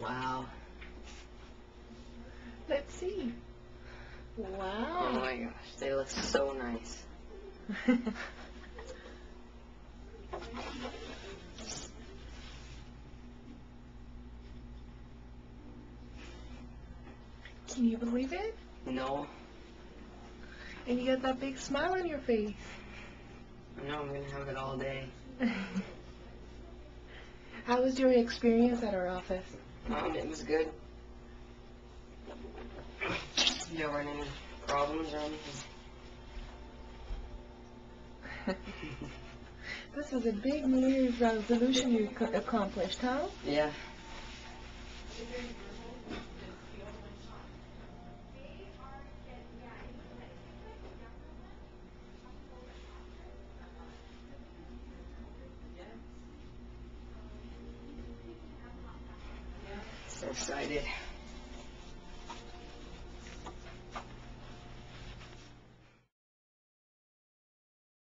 Wow. Let's see. Wow. Oh my gosh, they look so nice. Can you believe it? No, And you got that big smile on your face. I know I'm gonna have it all day. How was your experience at our office? Um, it was good. You had any problems or anything? this is a big New Year's resolution you ac- accomplished, huh? Yeah. So excited.